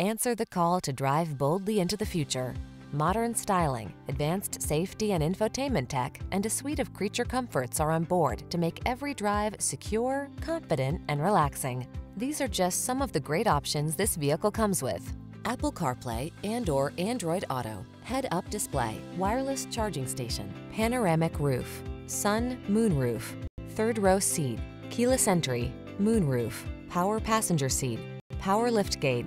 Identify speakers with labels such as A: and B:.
A: Answer the call to drive boldly into the future. Modern styling, advanced safety and infotainment tech, and a suite of creature comforts are on board to make every drive secure, confident, and relaxing. These are just some of the great options this vehicle comes with. Apple CarPlay and or Android Auto, head-up display, wireless charging station, panoramic roof, sun, moon roof, third row seat, keyless entry, moon roof, power passenger seat, power lift gate.